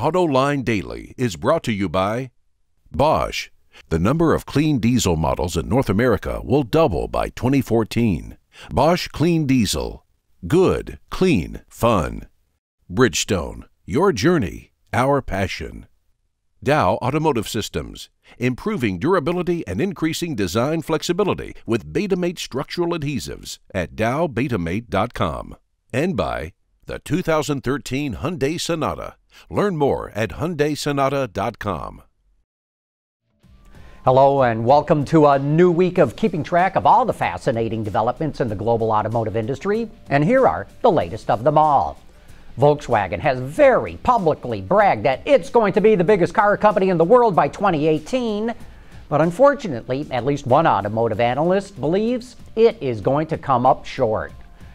AutoLine Daily is brought to you by Bosch. The number of clean diesel models in North America will double by 2014. Bosch Clean Diesel. Good, clean, fun. Bridgestone. Your journey, our passion. Dow Automotive Systems. Improving durability and increasing design flexibility with Betamate structural adhesives at dowbetamate.com. And by the 2013 Hyundai Sonata. Learn more at HyundaiSonata.com. Hello and welcome to a new week of keeping track of all the fascinating developments in the global automotive industry. And here are the latest of them all. Volkswagen has very publicly bragged that it's going to be the biggest car company in the world by 2018. But unfortunately, at least one automotive analyst believes it is going to come up short.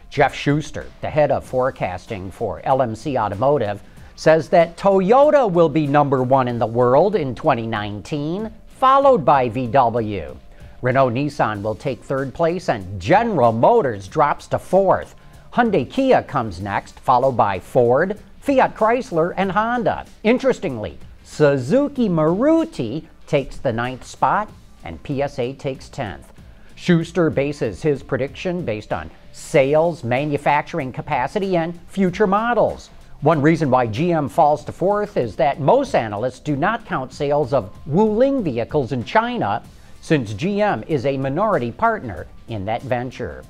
Jeff Schuster, the head of forecasting for LMC Automotive, says that Toyota will be number one in the world in 2019, followed by VW. Renault Nissan will take third place, and General Motors drops to fourth. Hyundai Kia comes next, followed by Ford, Fiat Chrysler, and Honda. Interestingly, Suzuki Maruti takes the ninth spot, and PSA takes 10th. Schuster bases his prediction based on sales, manufacturing capacity, and future models. One reason why GM falls to fourth is that most analysts do not count sales of Wuling vehicles in China, since GM is a minority partner in that venture.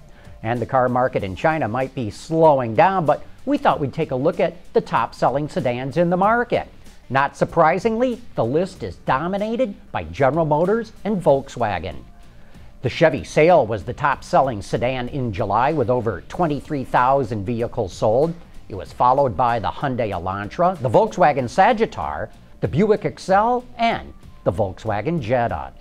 And the car market in China might be slowing down, but we thought we'd take a look at the top selling sedans in the market. Not surprisingly, the list is dominated by General Motors and Volkswagen. The Chevy Sail was the top selling sedan in July with over 23,000 vehicles sold. It was followed by the Hyundai Elantra, the Volkswagen Sagitar, the Buick Excelle, and the Volkswagen Jetta.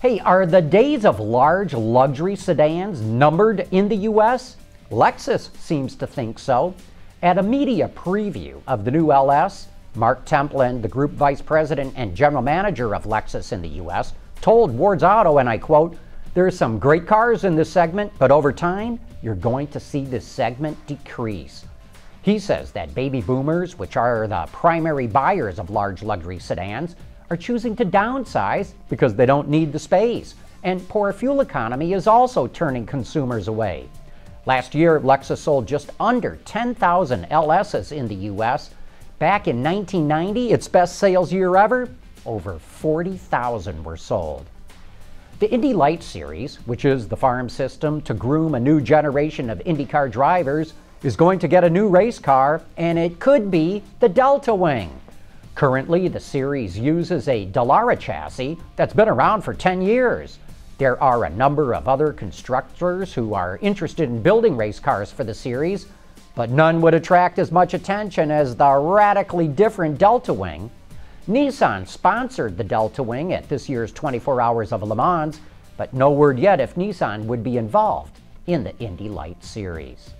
Hey, are the days of large luxury sedans numbered in the U.S.? Lexus seems to think so. At a media preview of the new LS, Mark Templin, the group vice president and general manager of Lexus in the U.S., told Ward's Auto, and I quote, There are some great cars in this segment, but over time, you're going to see this segment decrease. He says that baby boomers, which are the primary buyers of large luxury sedans, are choosing to downsize because they don't need the space. And poor fuel economy is also turning consumers away. Last year, Lexus sold just under 10,000 LSs in the US. Back in 1990, its best sales year ever, over 40,000 were sold. The Indy Light Series, which is the farm system to groom a new generation of IndyCar drivers, is going to get a new race car, and it could be the Delta Wing. Currently, the series uses a Dallara chassis that's been around for 10 years. There are a number of other constructors who are interested in building race cars for the series, but none would attract as much attention as the radically different Delta Wing. Nissan sponsored the Delta Wing at this year's 24 Hours of Le Mans, but no word yet if Nissan would be involved in the Indy Light series.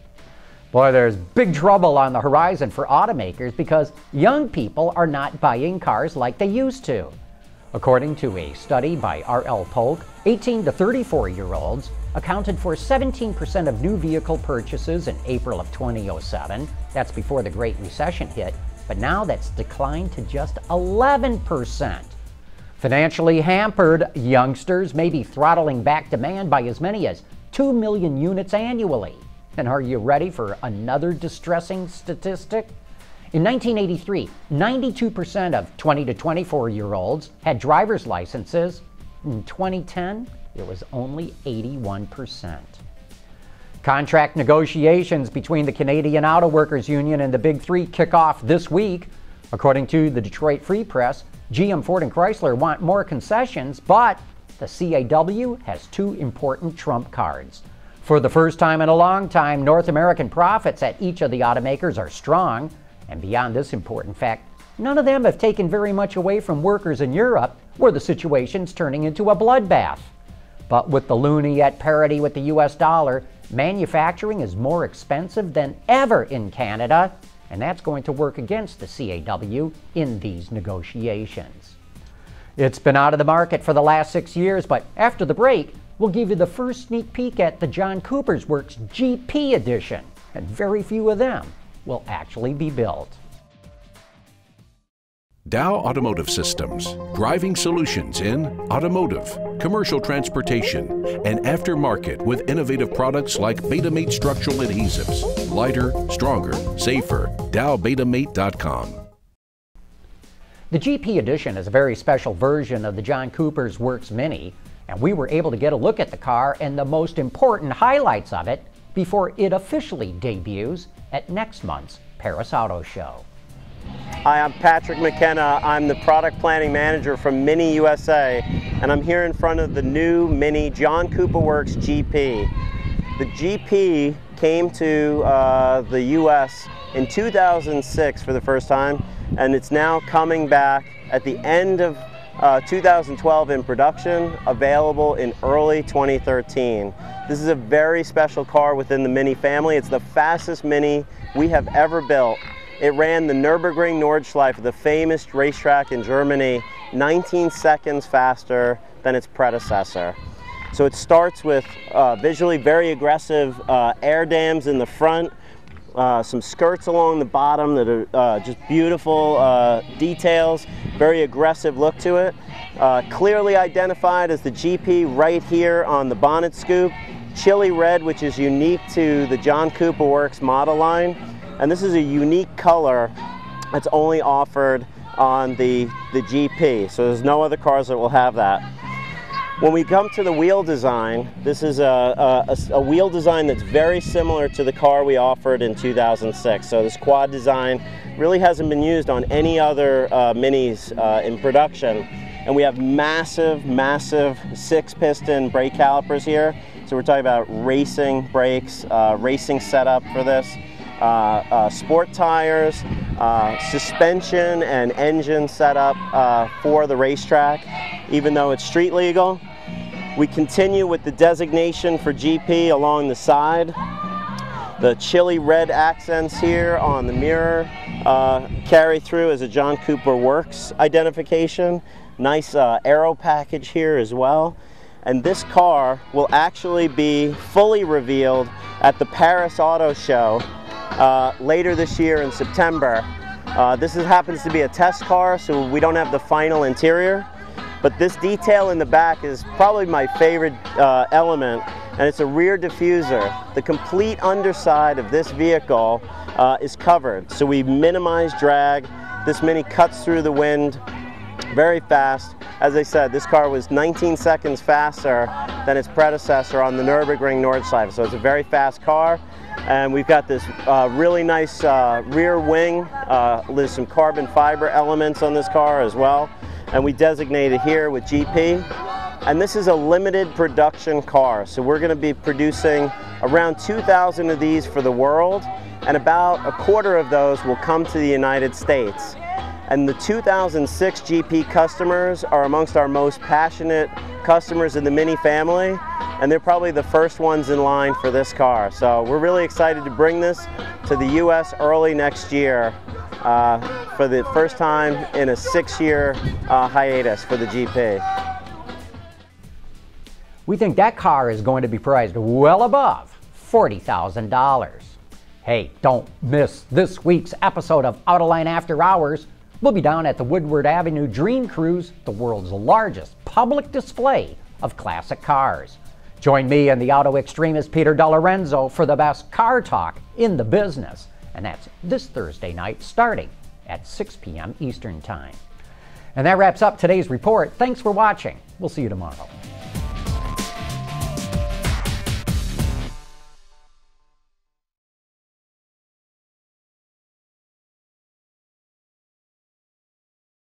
Boy, there's big trouble on the horizon for automakers because young people are not buying cars like they used to. According to a study by R.L. Polk, 18 to 34 year olds accounted for 17% of new vehicle purchases in April of 2007. That's before the Great Recession hit, but now that's declined to just 11%. Financially hampered youngsters may be throttling back demand by as many as 2 million units annually. And are you ready for another distressing statistic? In 1983, 92% of 20 to 24 year olds had driver's licenses. In 2010, it was only 81%. Contract negotiations between the Canadian Auto Workers Union and the Big Three kick off this week. According to the Detroit Free Press, GM, Ford, and Chrysler want more concessions, but the CAW has two important trump cards. For the first time in a long time, North American profits at each of the automakers are strong. And beyond this important fact, none of them have taken very much away from workers in Europe, where the situation's turning into a bloodbath. But with the loonie at parity with the US dollar, manufacturing is more expensive than ever in Canada, and that's going to work against the CAW in these negotiations. It's been out of the market for the last six years, but after the break, we'll give you the first sneak peek at the John Cooper's Works GP edition, and very few of them will actually be built. Dow Automotive Systems, driving solutions in automotive, commercial transportation, and aftermarket with innovative products like Betamate structural adhesives. Lighter, stronger, safer. DowBetamate.com. The GP Edition is a very special version of the John Cooper's Works Mini, and we were able to get a look at the car and the most important highlights of it before it officially debuts at next month's Paris Auto Show. Hi, I'm Patrick McKenna. I'm the product planning manager from Mini USA, and I'm here in front of the new Mini John Cooper Works GP. The GP came to uh, the US in 2006 for the first time, and it's now coming back at the end of uh, 2012 in production, available in early 2013. This is a very special car within the Mini family. It's the fastest Mini we have ever built. It ran the Nürburgring Nordschleife, the famous racetrack in Germany, 19 seconds faster than its predecessor. So it starts with uh, visually very aggressive uh, air dams in the front, uh, some skirts along the bottom that are uh, just beautiful uh, details, very aggressive look to it. Uh, clearly identified as the GP right here on the bonnet scoop. Chili red, which is unique to the John Cooper Works model line. And this is a unique color that's only offered on the, the GP. So there's no other cars that will have that. When we come to the wheel design, this is a, a, a, wheel design that's very similar to the car we offered in 2006. So this quad design really hasn't been used on any other uh, Minis uh, in production. And we have massive, massive six piston brake calipers here. So we're talking about racing brakes, uh, racing setup for this. Uh, uh, sport tires, uh, suspension and engine setup for the racetrack, even though it's street legal. We continue with the designation for GP along the side. The chili red accents here on the mirror uh, carry through as a John Cooper Works identification. Nice uh, aero package here as well. And this car will actually be fully revealed at the Paris Auto Show uh, later this year in September. Uh, this is, happens to be a test car, so we don't have the final interior. But this detail in the back is probably my favorite uh, element, and it's a rear diffuser. The complete underside of this vehicle uh, is covered, so we minimize drag. This Mini cuts through the wind very fast. As I said, this car was 19 seconds faster than its predecessor on the Nürburgring Nordschleife, so it's a very fast car. And we've got this uh, really nice uh, rear wing. Uh, there's some carbon fiber elements on this car as well. And we designate it here with GP. And this is a limited production car. So we're gonna be producing around 2,000 of these for the world. And about a quarter of those will come to the United States. And the 2006 GP customers are amongst our most passionate customers in the Mini family and they're probably the first ones in line for this car. So we're really excited to bring this to the U.S. early next year uh, for the first time in a six-year uh, hiatus for the GP. We think that car is going to be priced well above $40,000. Hey, don't miss this week's episode of Autoline After Hours. We'll be down at the Woodward Avenue Dream Cruise, the world's largest public display of classic cars. Join me and the auto extremist Peter DeLorenzo for the best car talk in the business. And that's this Thursday night starting at 6 p.m. Eastern Time. And that wraps up today's report. Thanks for watching. We'll see you tomorrow.